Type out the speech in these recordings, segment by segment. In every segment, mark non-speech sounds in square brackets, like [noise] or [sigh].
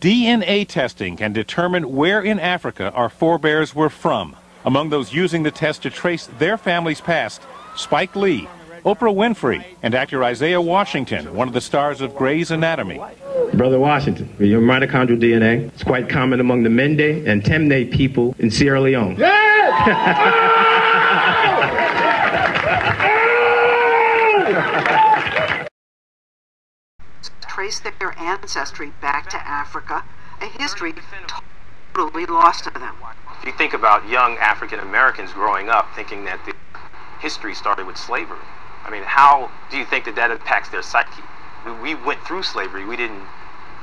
DNA testing can determine where in Africa our forebears were from. Among those using the test to trace their family's past, Spike Lee, Oprah Winfrey, and actor Isaiah Washington, one of the stars of Grey's Anatomy. Brother Washington, your mitochondrial DNA is quite common among the Mende and Temne people in Sierra Leone. [laughs] Oh! Oh! Trace their ancestry back to Africa, a history totally lost to them. If you think about young African Americans growing up thinking that the history started with slavery, I mean, how do you think that that impacts their psyche? We went through slavery, we didn't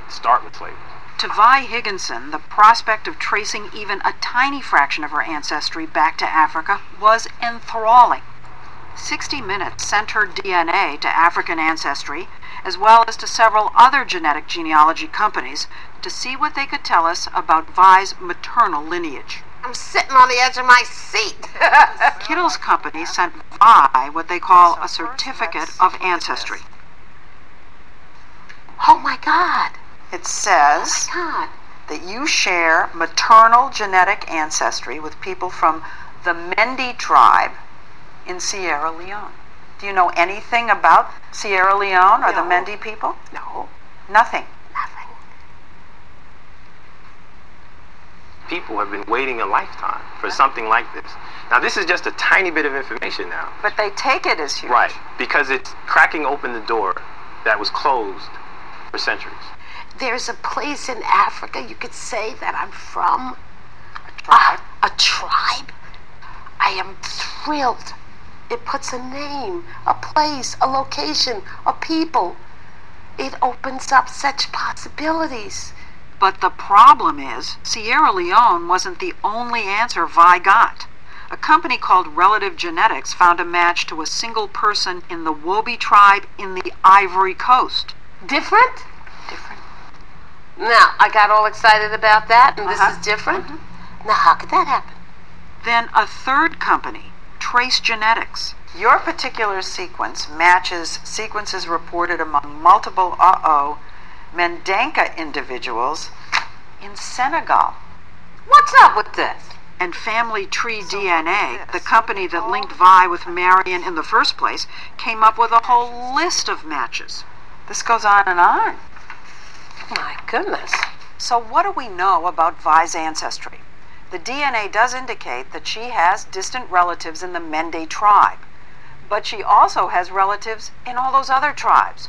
start with slavery. To Vi Higginsen, the prospect of tracing even a tiny fraction of her ancestry back to Africa was enthralling. 60 Minutes sent her DNA to African ancestry, as well as to several other genetic genealogy companies, to see what they could tell us about Vi's maternal lineage. I'm sitting on the edge of my seat. [laughs] Kittles' company sent Vi what they call a certificate of ancestry. Oh my God. It says Oh that you share maternal genetic ancestry with people from the Mende tribe in Sierra Leone. Do you know anything about Sierra Leone or the No. Mende people? No, Nothing. nothing. People have been waiting a lifetime for something like this. Now, this is just a tiny bit of information now. But they take it as huge. Right, because it's cracking open the door that was closed for centuries. There's a place in Africa you could say that I'm from. A tribe. A, a tribe. I am thrilled. It puts a name, a place, a location, a people. It opens up such possibilities. But the problem is, Sierra Leone wasn't the only answer Vi got. A company called Relative Genetics found a match to a single person in the Wobi tribe in the Ivory Coast. Different? Different. Now, I got all excited about that, and Uh-huh. this is different. Now, how could that happen? Then a third company, Trace Genetics. Your particular sequence matches sequences reported among multiple uh-oh Mandinka individuals in Senegal. What's up with this? And Family Tree DNA, the company that oh. linked Vi with Marion in the first place, came up with a whole list of matches. This goes on and on. My goodness. So, what do we know about Vi's ancestry? The DNA does indicate that she has distant relatives in the Mende tribe, but she also has relatives in all those other tribes.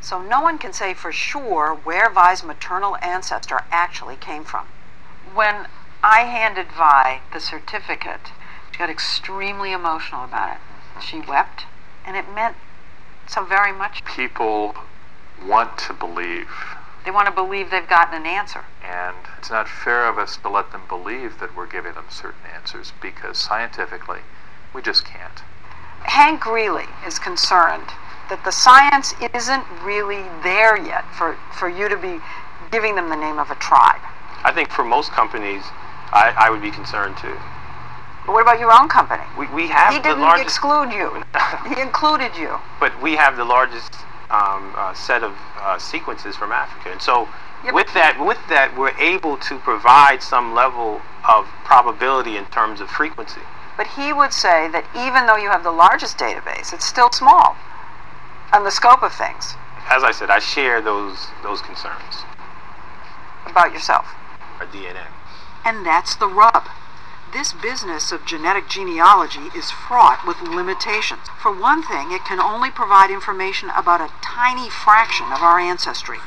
So, no one can say for sure where Vi's maternal ancestor actually came from. When I handed Vi the certificate, she got extremely emotional about it. She wept, and it meant so very much. People want to believe, They want to believe they've gotten an answer. and it's not fair of us to let them believe that we're giving them certain answers because scientifically, we just can't. Hank Greely is concerned that the science isn't really there yet for, for you to be giving them the name of a tribe. I think for most companies, I, I would be concerned too. But what about your own company? We, we have He the didn't exclude you. [laughs] he included you. but we have the largest um, uh, set of uh, sequences from Africa, and so Yeah, with that, with that, we're able to provide some level of probability in terms of frequency. But he would say that even though you have the largest database, it's still small on the scope of things As I said, I share those those concerns. about yourself. Our DNA. And that's the rub. This business of genetic genealogy is fraught with limitations. For one thing, it can only provide information about a tiny fraction of our ancestry.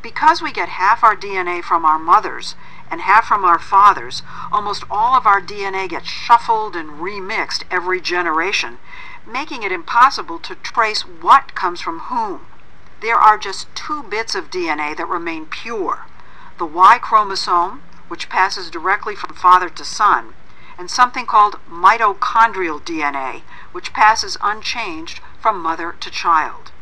Because we get half our DNA from our mothers and half from our fathers, almost all of our DNA gets shuffled and remixed every generation, making it impossible to trace what comes from whom. There are just two bits of DNA that remain pure the Y chromosome, which passes directly from father to son, and something called mitochondrial DNA, which passes unchanged from mother to child.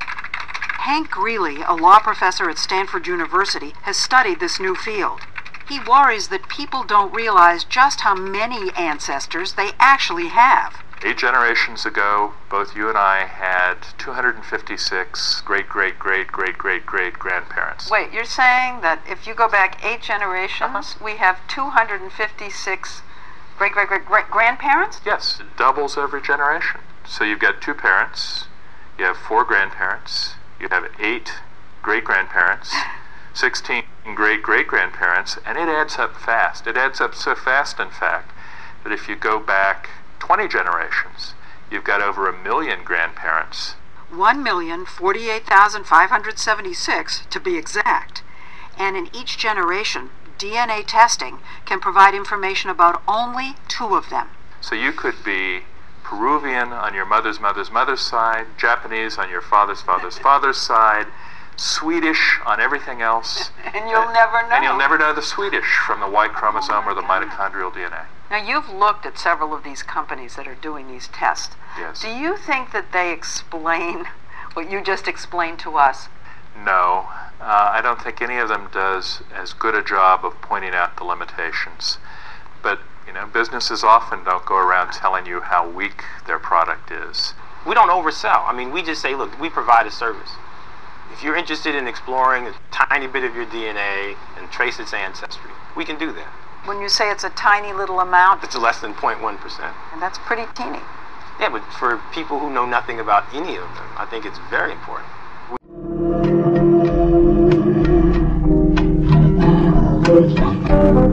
Hank Greely, a law professor at Stanford University, has studied this new field. He worries that people don't realize just how many ancestors they actually have. Eight generations ago, both you and I had 256 great, great, great, great, great, great grandparents. Wait, you're saying that if you go back eight generations, Uh-huh. we have 256 great great great great grandparents? Yes, it doubles every generation. So you've got two parents, you have four grandparents, you have eight great grandparents, [laughs] 16 great great grandparents, and it adds up fast. It adds up so fast, in fact, that if you go back 20 generations, you've got over a million grandparents. 1,048,576 to be exact. And in each generation, DNA testing can provide information about only two of them. So you could be Peruvian on your mother's mother's mother's side, Japanese on your father's father's father's side, Swedish on everything else. [laughs] And you'll never know. And you'll never know the Swedish from the Y chromosome or the mitochondrial DNA. Now, you've looked at several of these companies that are doing these tests. Yes. Do you think that they explain [laughs] what you just explained to us? No, uh, I don't think any of them does as good a job of pointing out the limitations. But, you know, businesses often don't go around telling you how weak their product is. We don't oversell. I mean, we just say, look, we provide a service. If you're interested in exploring a tiny bit of your DNA and trace its ancestry, we can do that. When you say it's a tiny little amount, It's less than 0.1%. and that's pretty teeny. Yeah, but for people who know nothing about any of them, I think it's very important. Good.